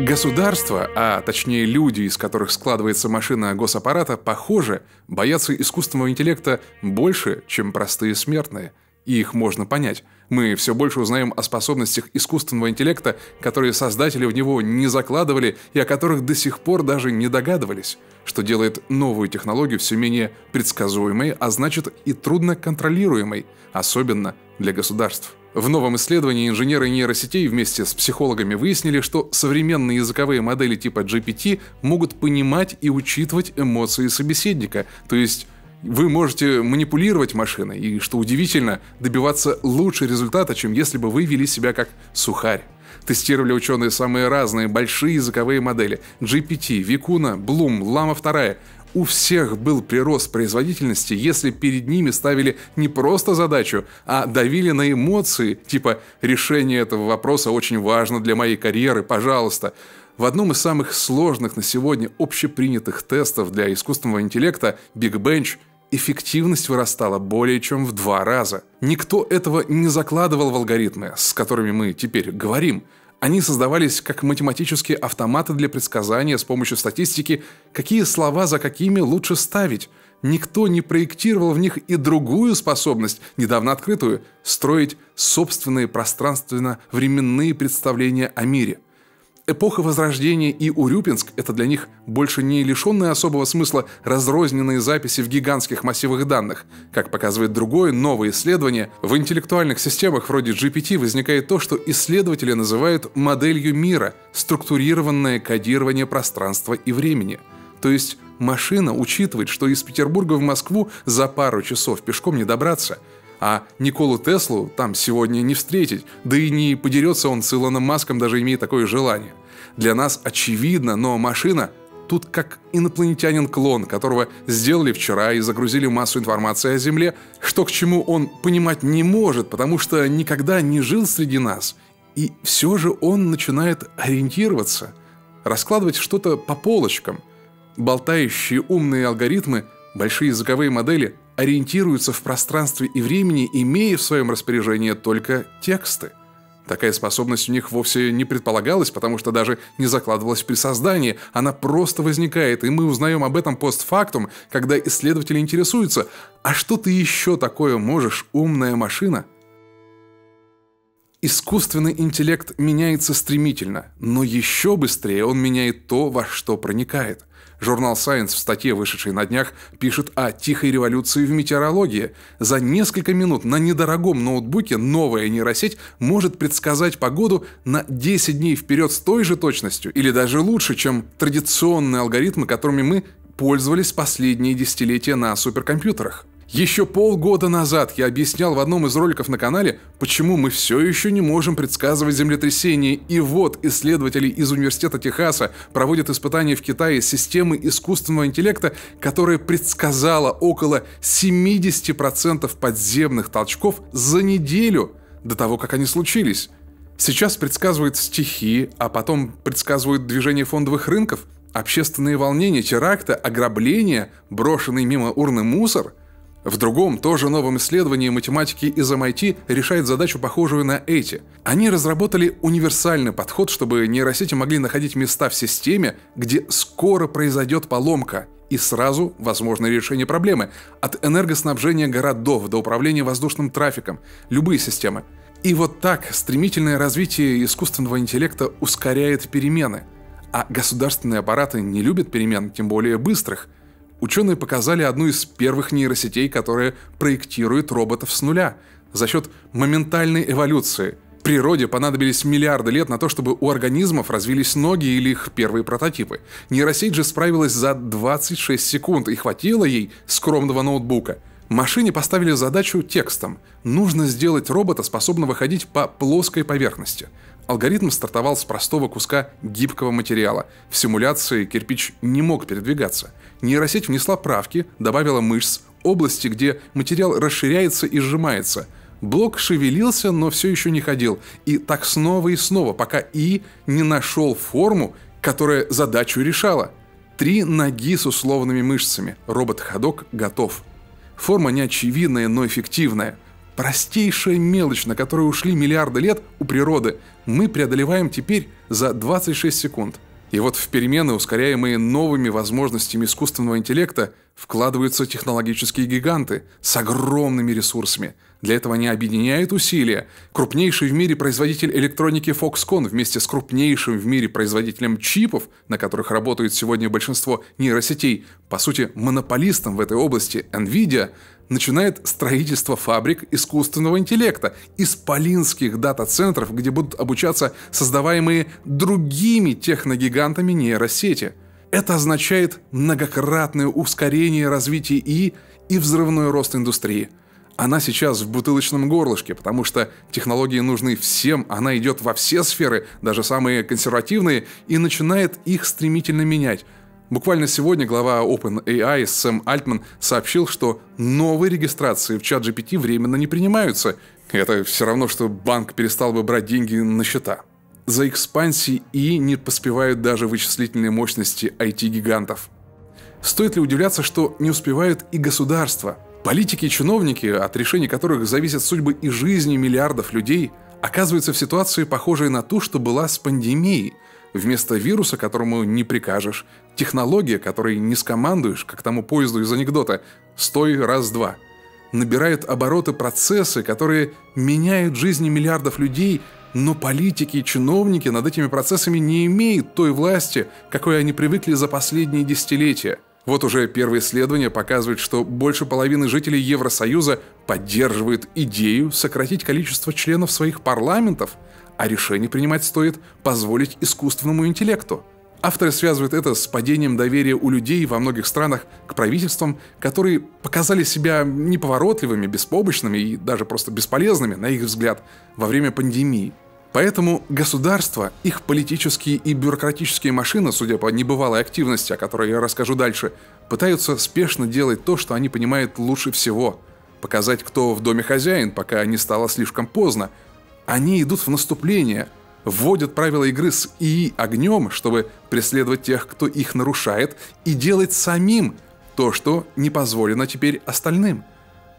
Государство, а точнее люди, из которых складывается машина госаппарата, похоже, боятся искусственного интеллекта больше, чем простые смертные. И их можно понять. Мы все больше узнаем о способностях искусственного интеллекта, которые создатели в него не закладывали и о которых до сих пор даже не догадывались, что делает новую технологию все менее предсказуемой, а значит и трудно контролируемой, особенно для государств. В новом исследовании инженеры нейросетей вместе с психологами выяснили, что современные языковые модели типа GPT могут понимать и учитывать эмоции собеседника, то есть вы можете манипулировать машиной и, что удивительно, добиваться лучше результата, чем если бы вы вели себя как сухарь. Тестировали ученые самые разные большие языковые модели – GPT, Викуна, Bloom, Llama 2 у всех был прирост производительности, если перед ними ставили не просто задачу, а давили на эмоции, типа «решение этого вопроса очень важно для моей карьеры, пожалуйста». В одном из самых сложных на сегодня общепринятых тестов для искусственного интеллекта Big Bench эффективность вырастала более чем в два раза. Никто этого не закладывал в алгоритмы, с которыми мы теперь говорим – они создавались как математические автоматы для предсказания с помощью статистики, какие слова за какими лучше ставить. Никто не проектировал в них и другую способность, недавно открытую, строить собственные пространственно-временные представления о мире – Эпоха Возрождения и Урюпинск – это для них больше не лишенные особого смысла разрозненные записи в гигантских массивах данных. Как показывает другое, новое исследование, в интеллектуальных системах вроде GPT возникает то, что исследователи называют моделью мира – структурированное кодирование пространства и времени. То есть машина учитывает, что из Петербурга в Москву за пару часов пешком не добраться – а Николу Теслу там сегодня не встретить, да и не подерется он с Илоном Маском, даже имея такое желание. Для нас очевидно, но машина тут как инопланетянин-клон, которого сделали вчера и загрузили массу информации о Земле, что к чему он понимать не может, потому что никогда не жил среди нас. И все же он начинает ориентироваться, раскладывать что-то по полочкам. Болтающие умные алгоритмы, большие языковые модели ориентируются в пространстве и времени, имея в своем распоряжении только тексты. Такая способность у них вовсе не предполагалась, потому что даже не закладывалась при создании, она просто возникает, и мы узнаем об этом постфактум, когда исследователи интересуются, а что ты еще такое можешь, умная машина? Искусственный интеллект меняется стремительно, но еще быстрее он меняет то, во что проникает. Журнал Science в статье, вышедшей на днях, пишет о тихой революции в метеорологии. За несколько минут на недорогом ноутбуке новая нейросеть может предсказать погоду на 10 дней вперед с той же точностью или даже лучше, чем традиционные алгоритмы, которыми мы пользовались последние десятилетия на суперкомпьютерах. Еще полгода назад я объяснял в одном из роликов на канале, почему мы все еще не можем предсказывать землетрясения, и вот исследователи из Университета Техаса проводят испытания в Китае системы искусственного интеллекта, которая предсказала около 70% подземных толчков за неделю до того, как они случились. Сейчас предсказывают стихии, а потом предсказывают движение фондовых рынков, общественные волнения, теракты, ограбления, брошенный мимо урны мусор – в другом, тоже новом исследовании математики из MIT решает задачу, похожую на эти. Они разработали универсальный подход, чтобы нейросети могли находить места в системе, где скоро произойдет поломка, и сразу возможно решение проблемы. От энергоснабжения городов до управления воздушным трафиком. Любые системы. И вот так стремительное развитие искусственного интеллекта ускоряет перемены. А государственные аппараты не любят перемен, тем более быстрых – Ученые показали одну из первых нейросетей, которая проектирует роботов с нуля за счет моментальной эволюции. Природе понадобились миллиарды лет на то, чтобы у организмов развились ноги или их первые прототипы. Нейросеть же справилась за 26 секунд и хватило ей скромного ноутбука. Машине поставили задачу текстом. Нужно сделать робота, способного ходить по плоской поверхности – Алгоритм стартовал с простого куска гибкого материала. В симуляции кирпич не мог передвигаться. Нейросеть внесла правки, добавила мышц, области, где материал расширяется и сжимается. Блок шевелился, но все еще не ходил. И так снова и снова, пока И не нашел форму, которая задачу решала. Три ноги с условными мышцами. Робот-ходок готов. Форма неочевидная, но эффективная – Простейшая мелочь, на которую ушли миллиарды лет у природы, мы преодолеваем теперь за 26 секунд. И вот в перемены, ускоряемые новыми возможностями искусственного интеллекта, вкладываются технологические гиганты с огромными ресурсами – для этого они объединяют усилия. Крупнейший в мире производитель электроники Foxconn вместе с крупнейшим в мире производителем чипов, на которых работают сегодня большинство нейросетей, по сути, монополистом в этой области NVIDIA, начинает строительство фабрик искусственного интеллекта, исполинских дата-центров, где будут обучаться создаваемые другими техногигантами нейросети. Это означает многократное ускорение развития ИИ и взрывной рост индустрии – она сейчас в бутылочном горлышке, потому что технологии нужны всем, она идет во все сферы, даже самые консервативные, и начинает их стремительно менять. Буквально сегодня глава OpenAI Сэм Альтман сообщил, что новые регистрации в чат GPT временно не принимаются. Это все равно, что банк перестал бы брать деньги на счета. За экспансией и не поспевают даже вычислительные мощности IT-гигантов. Стоит ли удивляться, что не успевают и государства – Политики и чиновники, от решений которых зависят судьбы и жизни миллиардов людей, оказываются в ситуации, похожей на ту, что была с пандемией. Вместо вируса, которому не прикажешь, технология, которой не скомандуешь, как тому поезду из анекдота «стой раз-два», набирают обороты процессы, которые меняют жизни миллиардов людей, но политики и чиновники над этими процессами не имеют той власти, какой они привыкли за последние десятилетия – вот уже первые исследования показывают, что больше половины жителей Евросоюза поддерживают идею сократить количество членов своих парламентов, а решение принимать стоит позволить искусственному интеллекту. Авторы связывают это с падением доверия у людей во многих странах к правительствам, которые показали себя неповоротливыми, беспомощными и даже просто бесполезными, на их взгляд, во время пандемии – Поэтому государства, их политические и бюрократические машины, судя по небывалой активности, о которой я расскажу дальше, пытаются спешно делать то, что они понимают лучше всего. Показать, кто в доме хозяин, пока не стало слишком поздно. Они идут в наступление, вводят правила игры с ИИ огнем, чтобы преследовать тех, кто их нарушает, и делать самим то, что не позволено теперь остальным.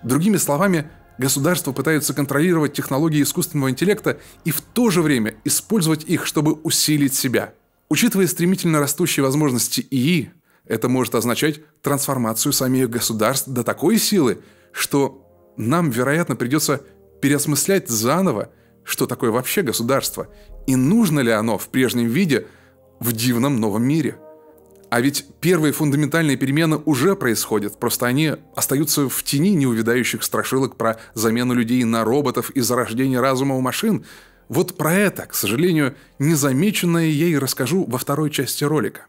Другими словами, Государства пытаются контролировать технологии искусственного интеллекта и в то же время использовать их, чтобы усилить себя. Учитывая стремительно растущие возможности ИИ, это может означать трансформацию самих государств до такой силы, что нам, вероятно, придется переосмыслять заново, что такое вообще государство, и нужно ли оно в прежнем виде в дивном новом мире – а ведь первые фундаментальные перемены уже происходят, просто они остаются в тени неувядающих страшилок про замену людей на роботов и зарождение разума у машин. Вот про это, к сожалению, незамеченное я и расскажу во второй части ролика.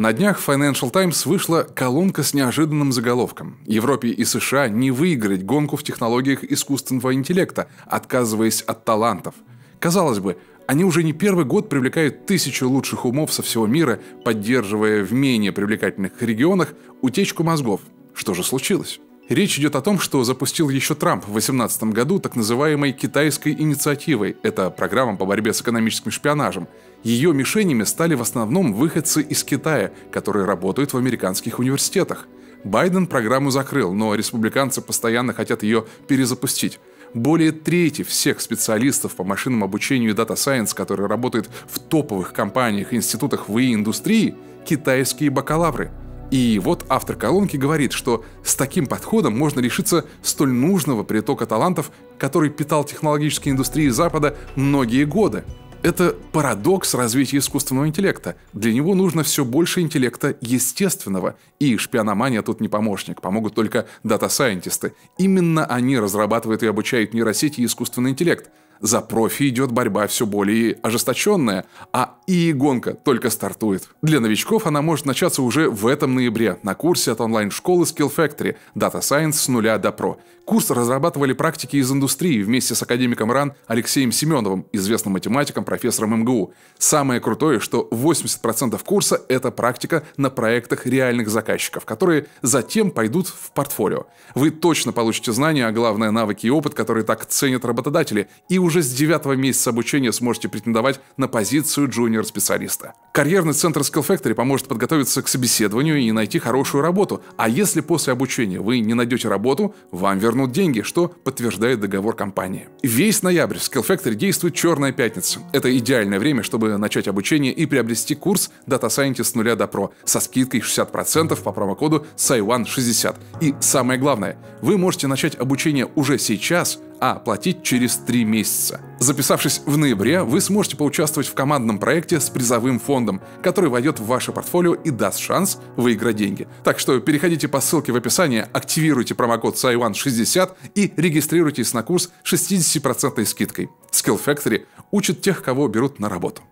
На днях Financial Times вышла колонка с неожиданным заголовком «Европе и США не выиграть гонку в технологиях искусственного интеллекта, отказываясь от талантов». Казалось бы, они уже не первый год привлекают тысячи лучших умов со всего мира, поддерживая в менее привлекательных регионах утечку мозгов. Что же случилось? Речь идет о том, что запустил еще Трамп в 2018 году так называемой китайской инициативой. Это программа по борьбе с экономическим шпионажем. Ее мишенями стали в основном выходцы из Китая, которые работают в американских университетах. Байден программу закрыл, но республиканцы постоянно хотят ее перезапустить. Более трети всех специалистов по машинному обучению и Data Science, которые работают в топовых компаниях и институтах в индустрии, китайские бакалавры. И вот автор колонки говорит, что с таким подходом можно лишиться столь нужного притока талантов, который питал технологические индустрии Запада многие годы. Это парадокс развития искусственного интеллекта. Для него нужно все больше интеллекта естественного. И шпиономания тут не помощник, помогут только дата-сайентисты. Именно они разрабатывают и обучают нейросети и искусственный интеллект. За профи идет борьба все более ожесточенная, а и гонка только стартует. Для новичков она может начаться уже в этом ноябре на курсе от онлайн-школы Skill Factory Data Science с нуля до про. Курс разрабатывали практики из индустрии вместе с академиком РАН Алексеем Семеновым, известным математиком, профессором МГУ. Самое крутое, что 80% курса – это практика на проектах реальных заказчиков, которые затем пойдут в портфолио. Вы точно получите знания, а главное навыки и опыт, которые так ценят работодатели, и уже с девятого месяца обучения сможете претендовать на позицию джуниор например, специалиста. Карьерный центр Skill Factory поможет подготовиться к собеседованию и найти хорошую работу. А если после обучения вы не найдете работу, вам вернут деньги, что подтверждает договор компании. Весь ноябрь в Skill Factory действует Черная пятница. Это идеальное время, чтобы начать обучение и приобрести курс Data Scientist с нуля до про со скидкой 60% по промокоду SAIWAN60. И самое главное, вы можете начать обучение уже сейчас – а платить через 3 месяца. Записавшись в ноябре, вы сможете поучаствовать в командном проекте с призовым фондом, который войдет в ваше портфолио и даст шанс выиграть деньги. Так что переходите по ссылке в описании, активируйте промокод SAIWAN60 и регистрируйтесь на курс 60% скидкой. Skill Factory учит тех, кого берут на работу.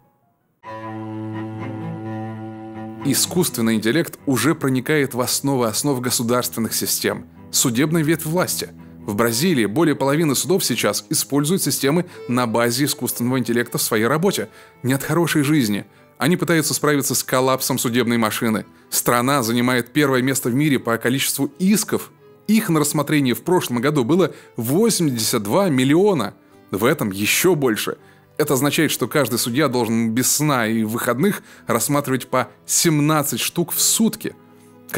Искусственный интеллект уже проникает в основы основ государственных систем, судебной ветвь власти – в Бразилии более половины судов сейчас используют системы на базе искусственного интеллекта в своей работе. Не от хорошей жизни. Они пытаются справиться с коллапсом судебной машины. Страна занимает первое место в мире по количеству исков. Их на рассмотрение в прошлом году было 82 миллиона. В этом еще больше. Это означает, что каждый судья должен без сна и выходных рассматривать по 17 штук в сутки –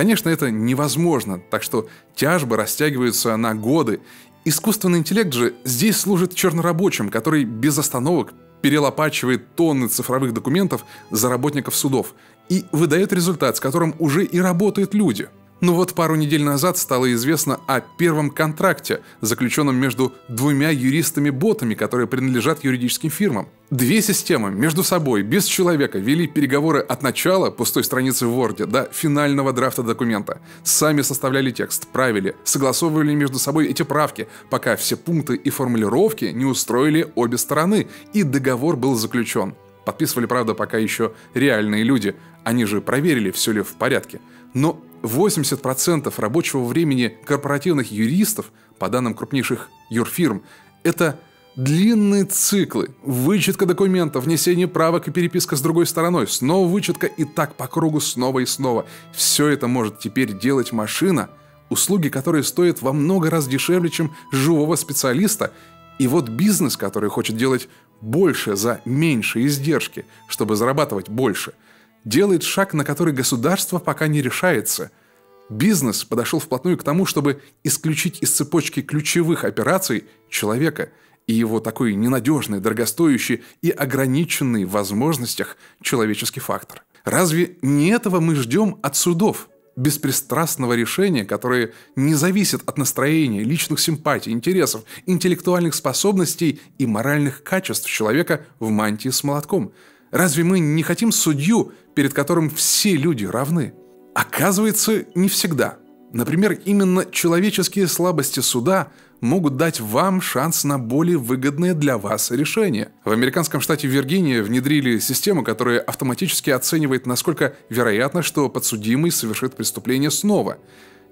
Конечно, это невозможно, так что тяжбы растягиваются на годы. Искусственный интеллект же здесь служит чернорабочим, который без остановок перелопачивает тонны цифровых документов за работников судов и выдает результат, с которым уже и работают люди – но вот пару недель назад стало известно о первом контракте, заключенном между двумя юристами-ботами, которые принадлежат юридическим фирмам. Две системы между собой, без человека, вели переговоры от начала пустой страницы в Word до финального драфта документа. Сами составляли текст, правили, согласовывали между собой эти правки, пока все пункты и формулировки не устроили обе стороны, и договор был заключен. Подписывали, правда, пока еще реальные люди. Они же проверили, все ли в порядке. Но 80% рабочего времени корпоративных юристов, по данным крупнейших юрфирм, это длинные циклы, вычетка документов, внесение правок и переписка с другой стороной, снова вычетка и так по кругу снова и снова. Все это может теперь делать машина, услуги которые стоят во много раз дешевле, чем живого специалиста, и вот бизнес, который хочет делать больше за меньшие издержки, чтобы зарабатывать больше – делает шаг, на который государство пока не решается. Бизнес подошел вплотную к тому, чтобы исключить из цепочки ключевых операций человека и его такой ненадежный, дорогостоящий и ограниченный в возможностях человеческий фактор. Разве не этого мы ждем от судов? беспристрастного решения, которое не зависит от настроения, личных симпатий, интересов, интеллектуальных способностей и моральных качеств человека в мантии с молотком – Разве мы не хотим судью, перед которым все люди равны? Оказывается, не всегда. Например, именно человеческие слабости суда могут дать вам шанс на более выгодное для вас решение. В американском штате Виргиния внедрили систему, которая автоматически оценивает, насколько вероятно, что подсудимый совершит преступление снова.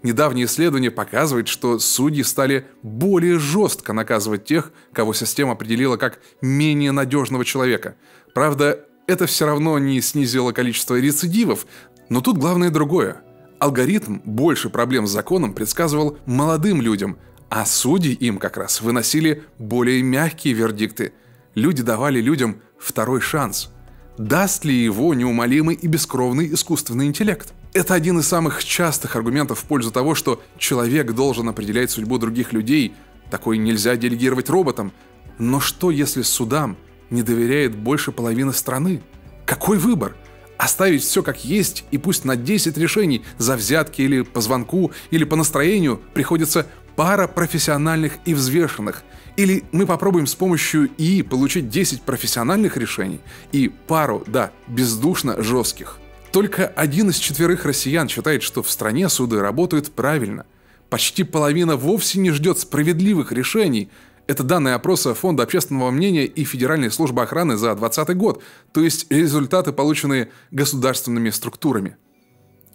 Недавнее исследование показывает, что судьи стали более жестко наказывать тех, кого система определила как менее надежного человека. Правда, это все равно не снизило количество рецидивов, но тут главное другое. Алгоритм больше проблем с законом предсказывал молодым людям, а судьи им как раз выносили более мягкие вердикты. Люди давали людям второй шанс. Даст ли его неумолимый и бескровный искусственный интеллект? Это один из самых частых аргументов в пользу того, что человек должен определять судьбу других людей. Такое нельзя делегировать роботам. Но что если судам – не доверяет больше половины страны. Какой выбор? Оставить все как есть, и пусть на 10 решений за взятки или по звонку, или по настроению приходится пара профессиональных и взвешенных. Или мы попробуем с помощью ИИ получить 10 профессиональных решений и пару, да, бездушно жестких. Только один из четверых россиян считает, что в стране суды работают правильно. Почти половина вовсе не ждет справедливых решений, это данные опроса Фонда общественного мнения и Федеральной службы охраны за 2020 год, то есть результаты, полученные государственными структурами.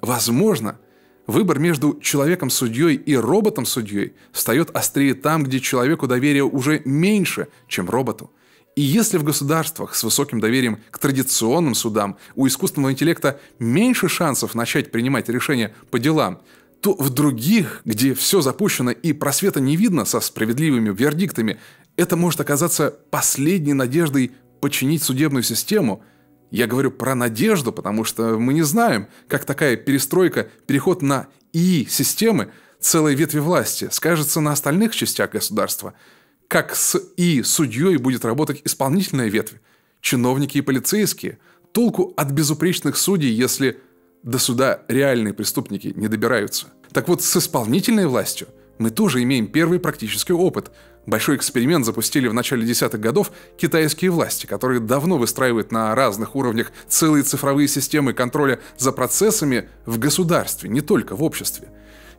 Возможно, выбор между человеком-судьей и роботом-судьей встает острее там, где человеку доверия уже меньше, чем роботу. И если в государствах с высоким доверием к традиционным судам у искусственного интеллекта меньше шансов начать принимать решения по делам, то в других, где все запущено и просвета не видно со справедливыми вердиктами, это может оказаться последней надеждой починить судебную систему, Я говорю про надежду, потому что мы не знаем, как такая перестройка, переход на ИИ-системы целой ветви власти скажется на остальных частях государства. Как с ИИ-судьей будет работать исполнительная ветвь, чиновники и полицейские. Толку от безупречных судей, если до суда реальные преступники не добираются. Так вот, с исполнительной властью мы тоже имеем первый практический опыт – Большой эксперимент запустили в начале десятых годов китайские власти, которые давно выстраивают на разных уровнях целые цифровые системы контроля за процессами в государстве, не только в обществе.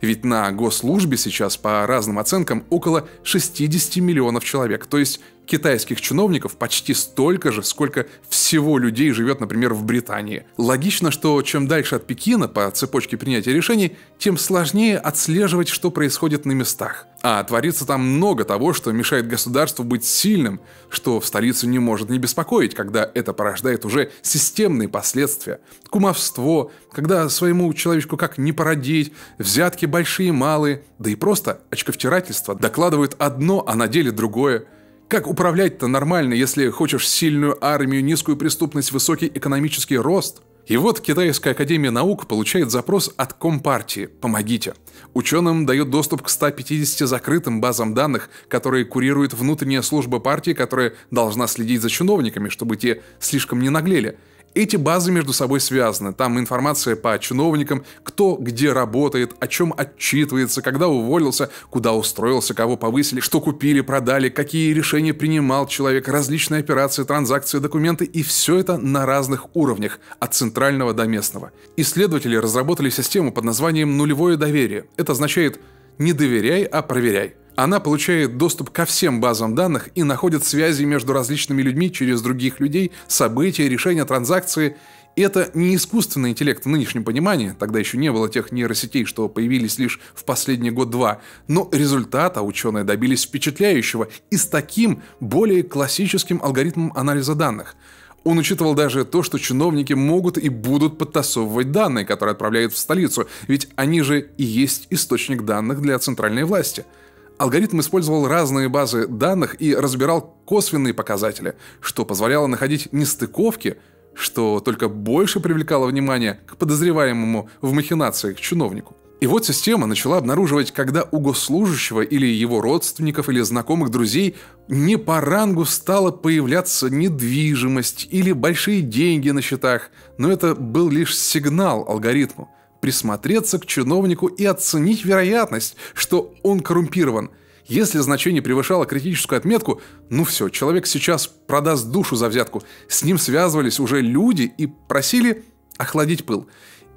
Ведь на госслужбе сейчас, по разным оценкам, около 60 миллионов человек, то есть китайских чиновников почти столько же, сколько всего людей живет, например, в Британии. Логично, что чем дальше от Пекина по цепочке принятия решений, тем сложнее отслеживать, что происходит на местах. А творится там много того, что мешает государству быть сильным, что в столицу не может не беспокоить, когда это порождает уже системные последствия. Кумовство, когда своему человечку как не породить, взятки большие и малые, да и просто очковтирательство докладывают одно, а на деле другое – как управлять-то нормально, если хочешь сильную армию, низкую преступность, высокий экономический рост? И вот Китайская Академия Наук получает запрос от Компартии «Помогите». Ученым дает доступ к 150 закрытым базам данных, которые курирует внутренняя служба партии, которая должна следить за чиновниками, чтобы те слишком не наглели – эти базы между собой связаны. Там информация по чиновникам, кто где работает, о чем отчитывается, когда уволился, куда устроился, кого повысили, что купили, продали, какие решения принимал человек, различные операции, транзакции, документы. И все это на разных уровнях, от центрального до местного. Исследователи разработали систему под названием «нулевое доверие». Это означает «не доверяй, а проверяй». Она получает доступ ко всем базам данных и находит связи между различными людьми через других людей, события, решения, транзакции. И это не искусственный интеллект в нынешнем понимании, тогда еще не было тех нейросетей, что появились лишь в последний год-два, но результата ученые добились впечатляющего и с таким более классическим алгоритмом анализа данных – он учитывал даже то, что чиновники могут и будут подтасовывать данные, которые отправляют в столицу, ведь они же и есть источник данных для центральной власти – Алгоритм использовал разные базы данных и разбирал косвенные показатели, что позволяло находить нестыковки, что только больше привлекало внимание к подозреваемому в махинациях чиновнику. И вот система начала обнаруживать, когда у госслужащего или его родственников или знакомых друзей не по рангу стала появляться недвижимость или большие деньги на счетах, но это был лишь сигнал алгоритму присмотреться к чиновнику и оценить вероятность, что он коррумпирован. Если значение превышало критическую отметку, ну все, человек сейчас продаст душу за взятку. С ним связывались уже люди и просили охладить пыл.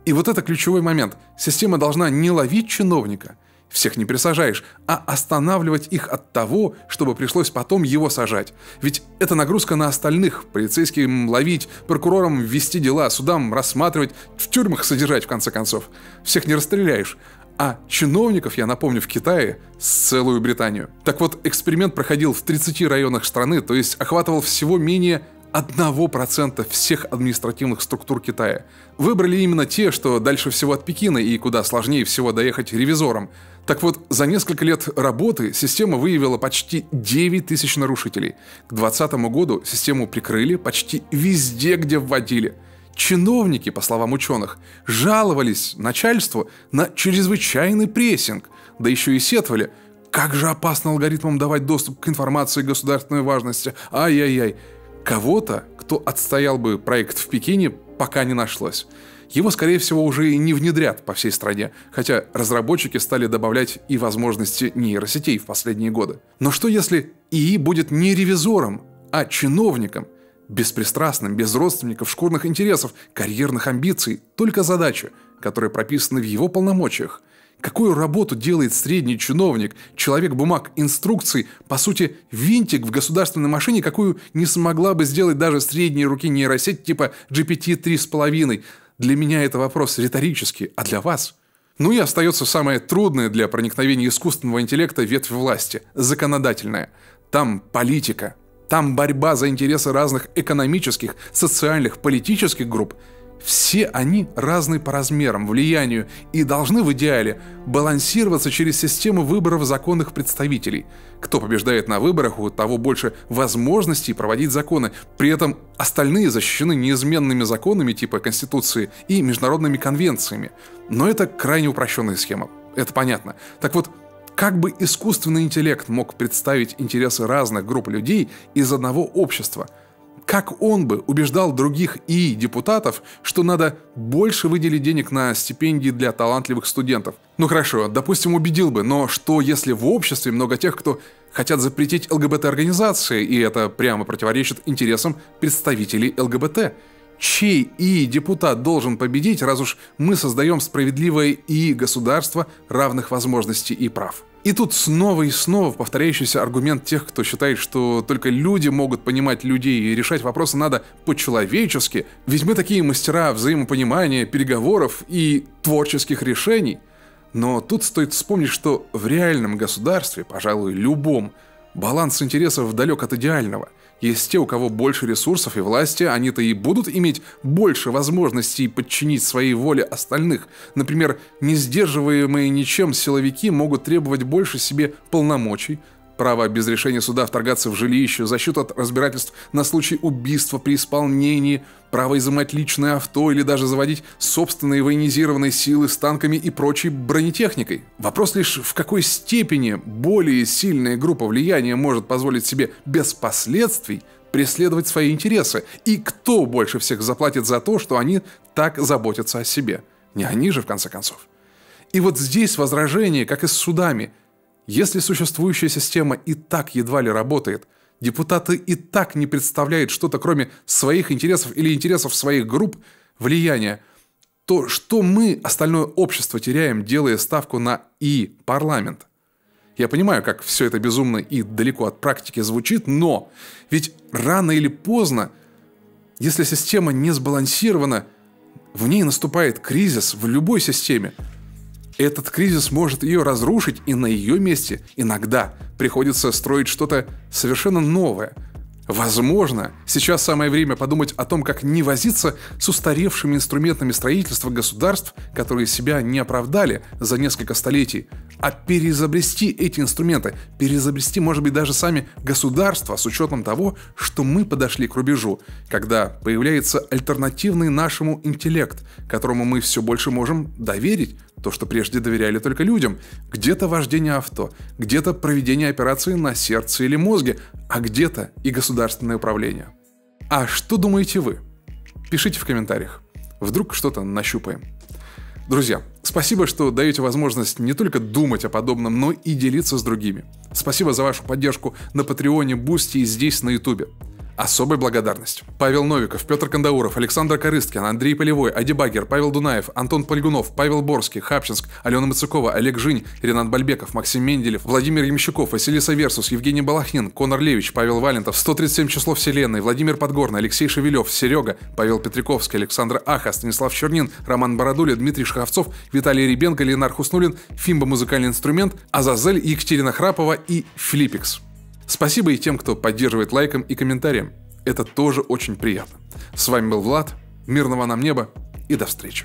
И вот это ключевой момент. Система должна не ловить чиновника – всех не присажаешь, а останавливать их от того, чтобы пришлось потом его сажать. Ведь это нагрузка на остальных, полицейским ловить, прокурорам вести дела, судам рассматривать, в тюрьмах содержать в конце концов. Всех не расстреляешь. А чиновников, я напомню, в Китае с целую Британию. Так вот, эксперимент проходил в 30 районах страны, то есть охватывал всего менее 1% всех административных структур Китая. Выбрали именно те, что дальше всего от Пекина и куда сложнее всего доехать ревизором. Так вот, за несколько лет работы система выявила почти 9 тысяч нарушителей. К 2020 году систему прикрыли почти везде, где вводили. Чиновники, по словам ученых, жаловались начальству на чрезвычайный прессинг, да еще и сетовали, как же опасно алгоритмам давать доступ к информации государственной важности. Ай-яй-яй. Кого-то, кто отстоял бы проект в Пекине, пока не нашлось. Его, скорее всего, уже и не внедрят по всей стране, хотя разработчики стали добавлять и возможности нейросетей в последние годы. Но что если ИИ будет не ревизором, а чиновником, беспристрастным, без родственников, шкурных интересов, карьерных амбиций, только задачи, которые прописаны в его полномочиях – Какую работу делает средний чиновник, человек бумаг, инструкций, по сути, винтик в государственной машине, какую не смогла бы сделать даже средней руки нейросеть типа GPT 3,5? Для меня это вопрос риторический, а для вас? Ну и остается самое трудное для проникновения искусственного интеллекта ветвь власти – законодательная. Там политика, там борьба за интересы разных экономических, социальных, политических групп – Все они разны по размерам, влиянию и должны в идеале балансироваться через систему выборов законных представителей. Кто побеждает на выборах, у того больше возможностей проводить законы. При этом остальные защищены неизменными законами типа Конституции и международными конвенциями. Но это крайне упрощенная схема. Это понятно. Так вот, как бы искусственный интеллект мог представить интересы разных групп людей из одного общества – как он бы убеждал других и депутатов, что надо больше выделить денег на стипендии для талантливых студентов? Ну хорошо, допустим, убедил бы, но что если в обществе много тех, кто хотят запретить ЛГБТ-организации, и это прямо противоречит интересам представителей ЛГБТ? Чей и депутат должен победить, раз уж мы создаем справедливое и государство равных возможностей и прав? И тут снова и снова повторяющийся аргумент тех, кто считает, что только люди могут понимать людей и решать вопросы надо по-человечески, ведь мы такие мастера взаимопонимания, переговоров и творческих решений. Но тут стоит вспомнить, что в реальном государстве, пожалуй, любом, баланс интересов далек от идеального. Есть те, у кого больше ресурсов и власти, они-то и будут иметь больше возможностей подчинить своей воле остальных. Например, не сдерживаемые ничем силовики могут требовать больше себе полномочий, право без решения суда вторгаться в жилище, защиту от разбирательств на случай убийства при исполнении, право изымать личное авто или даже заводить собственные военизированные силы с танками и прочей бронетехникой. Вопрос лишь в какой степени более сильная группа влияния может позволить себе без последствий преследовать свои интересы, и кто больше всех заплатит за то, что они так заботятся о себе. Не они же, в конце концов. И вот здесь возражение, как и с судами – если существующая система и так едва ли работает, депутаты и так не представляют что-то кроме своих интересов или интересов своих групп влияния, то что мы, остальное общество, теряем, делая ставку на и парламент? Я понимаю, как все это безумно и далеко от практики звучит, но ведь рано или поздно, если система не сбалансирована, в ней наступает кризис в любой системе – этот кризис может ее разрушить, и на ее месте иногда приходится строить что-то совершенно новое. Возможно, сейчас самое время подумать о том, как не возиться с устаревшими инструментами строительства государств, которые себя не оправдали за несколько столетий, а переизобрести эти инструменты, переизобрести, может быть, даже сами государства с учетом того, что мы подошли к рубежу, когда появляется альтернативный нашему интеллект, которому мы все больше можем доверить, то, что прежде доверяли только людям. Где-то вождение авто, где-то проведение операции на сердце или мозге, а где-то и государственное управление. А что думаете вы? Пишите в комментариях. Вдруг что-то нащупаем. Друзья, спасибо, что даете возможность не только думать о подобном, но и делиться с другими. Спасибо за вашу поддержку на Патреоне, Boosty и здесь на Ютубе. Особая благодарность. Павел Новиков, Петр Кандауров, Александр Корысткин, Андрей Полевой, Ади Багер, Павел Дунаев, Антон Польгунов, Павел Борский, Хапчинск, Алена Мацукова, Олег Жинь, Ренат Бальбеков, Максим Менделев, Владимир Ямщиков, Василиса Версус, Евгений Балахнин, Конор Левич, Павел Валентов, 137 число Вселенной, Владимир Подгорный, Алексей Шевелев, Серега, Павел Петриковский, Александр Аха, Станислав Чернин, Роман Бородуля, Дмитрий Шаховцов, Виталий Ребенко, Ленар Хуснулин, Фимба музыкальный инструмент, Азазель, Екатерина Храпова и Флипикс. Спасибо и тем, кто поддерживает лайком и комментарием. Это тоже очень приятно. С вами был Влад. Мирного нам неба и до встречи.